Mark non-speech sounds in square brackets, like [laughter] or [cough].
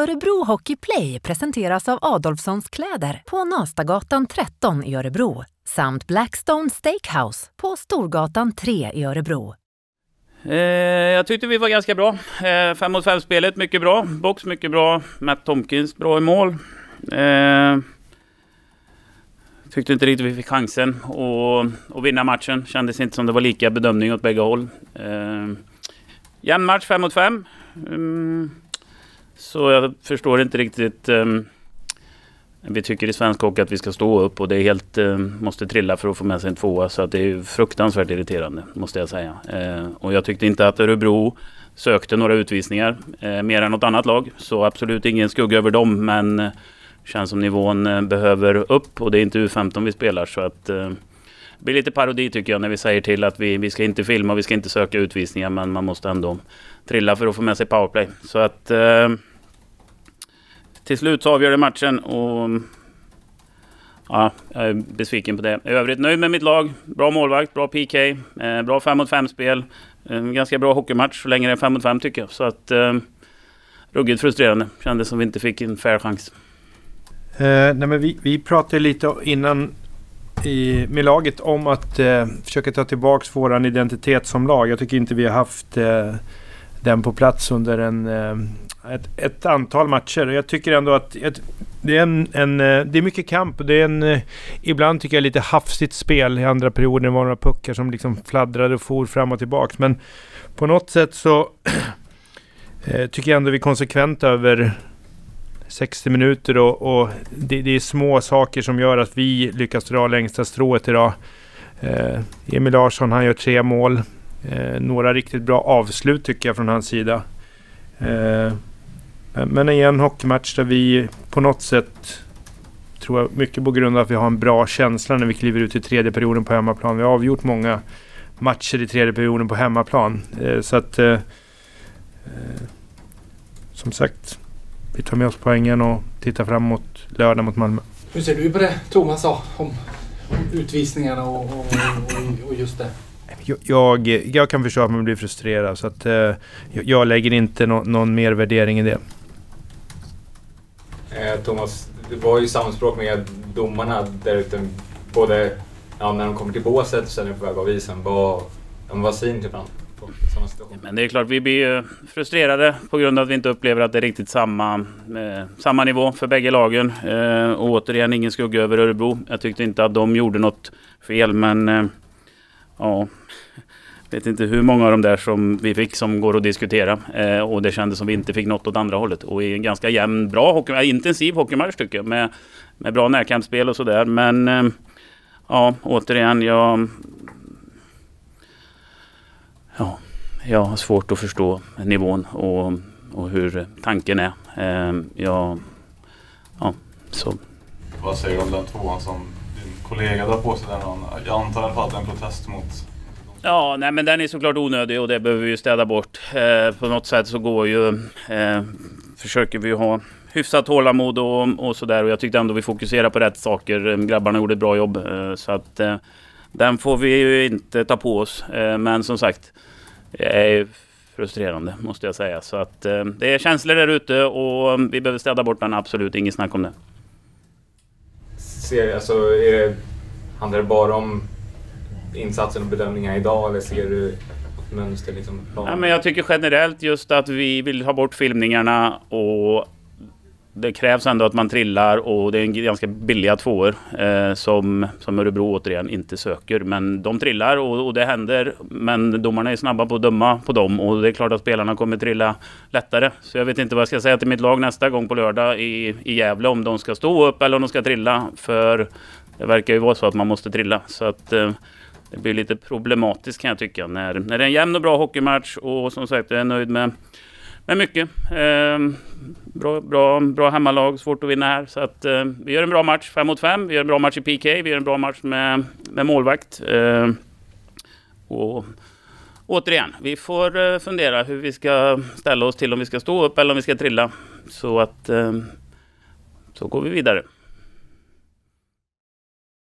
Örebro Hockey Play presenteras av Adolfssons kläder på Nastagatan 13 i Örebro samt Blackstone Steakhouse på Storgatan 3 i Örebro. Eh, jag tyckte vi var ganska bra. Eh, mot 5-spelet, mycket bra. Box mycket bra. Matt Tomkins bra i mål. Eh, tyckte inte riktigt vi fick chansen att, att vinna matchen. Kändes inte som det var lika bedömning åt bägge håll. Eh, jämn match, 5 mot 5. Mm, så jag förstår inte riktigt. Um, vi tycker i svensk hockey att vi ska stå upp och det är helt, um, måste trilla för att få med sig en tvåa. Så att det är fruktansvärt irriterande måste jag säga. Uh, och jag tyckte inte att Örebro sökte några utvisningar uh, mer än något annat lag. Så absolut ingen skugga över dem. Men uh, känns som nivån uh, behöver upp och det är inte U15 vi spelar. Så att uh, det blir lite parodi tycker jag när vi säger till att vi, vi ska inte filma, vi ska inte söka utvisningar men man måste ändå trilla för att få med sig powerplay. Så att eh, till slut så avgör det matchen och ja, jag är besviken på det. I övrigt nöjd med mitt lag. Bra målvakt, bra PK, eh, bra 5 mot 5 spel. Eh, ganska bra hockeymatch så länge det är 5 mot 5 tycker jag. Så att eh, ruggigt frustrerande. Kändes som vi inte fick en fair chans. Eh, nej men vi, vi pratade lite innan i, med laget om att eh, försöka ta tillbaka vår identitet som lag. Jag tycker inte vi har haft eh, den på plats under en, eh, ett, ett, antal matcher. Jag tycker ändå att ett, det, är en, en, eh, det är mycket kamp. Det är en, eh, ibland tycker jag lite hafsigt spel i andra perioden. var Det några puckar som liksom fladdrade och for fram och tillbaka. Men på något sätt så [clears throat] eh, tycker jag ändå vi är konsekventa över 60 minuter och, och det, det, är små saker som gör att vi lyckas dra längsta strået idag. Eh, Emil Larsson han gör tre mål. Eh, några riktigt bra avslut tycker jag från hans sida. Eh, men i en hockeymatch där vi på något sätt tror jag mycket på grund av att vi har en bra känsla när vi kliver ut i tredje perioden på hemmaplan. Vi har avgjort många matcher i tredje perioden på hemmaplan. Eh, så att eh, eh, som sagt, vi tar med oss poängen och tittar fram mot lördag mot Malmö. Hur ser du på det Thomas sa om, om utvisningarna och, och, och, och just det? Jag, jag, kan förstå att man blir frustrerad så att eh, jag lägger inte no, någon mer värdering i det. Eh, Thomas, det var ju samspråk med domarna där ute. Både ja, när de kommer till båset och sen är de på väg av isen. Vad, vad säger ni till varandra? Men det är klart, vi blir frustrerade på grund av att vi inte upplever att det är riktigt samma, eh, samma nivå för bägge lagen. Eh, och återigen, ingen skugga över Örebro. Jag tyckte inte att de gjorde något fel, men eh, ja, vet inte hur många av de där som vi fick som går att diskutera. Eh, och det kändes som vi inte fick något åt andra hållet. Och i en ganska jämn, bra hockey, eh, intensiv hockeymatch tycker jag. Med, med bra närkampsspel och sådär. Men eh, ja, återigen, jag... Ja, jag har svårt att förstå nivån och, och hur tanken är. Eh, jag, ja, så. Vad säger du om den tvåan som din kollega drar på sig? Där jag antar i alla fall att det är en protest mot Ja, nej men den är såklart onödig och det behöver vi ju städa bort. Eh, på något sätt så går ju... Eh, försöker vi ha hyfsat tålamod och, och sådär. Och jag tyckte ändå vi fokuserade på rätt saker. Eh, grabbarna gjorde ett bra jobb. Eh, så att eh, den får vi ju inte ta på oss. Eh, men som sagt, det är frustrerande måste jag säga. Så att eh, det är känslor där ute och eh, vi behöver städa bort den. Absolut, inget snack om det. Ser, alltså, är det, handlar det bara om insatsen och bedömningen idag eller ser du ett mönster? Liksom, ja, men jag tycker generellt just att vi vill ha bort filmningarna och det krävs ändå att man trillar och det är en ganska billiga tvåor eh, som, som Örebro återigen inte söker. Men de trillar och, och, det händer. Men domarna är snabba på att döma på dem och det är klart att spelarna kommer trilla lättare. Så jag vet inte vad jag ska säga till mitt lag nästa gång på lördag i, i Gävle om de ska stå upp eller om de ska trilla. För det verkar ju vara så att man måste trilla. Så att eh, det blir lite problematiskt kan jag tycka när, när det är en jämn och bra hockeymatch och som sagt jag är nöjd med med mycket. Eh, bra, bra, bra hemmalag, svårt att vinna här. Så att, eh, vi gör en bra match 5 mot 5. Vi gör en bra match i PK. Vi gör en bra match med, med målvakt. Eh, och återigen, vi får eh, fundera hur vi ska ställa oss till om vi ska stå upp eller om vi ska trilla. Så att eh, så går vi vidare.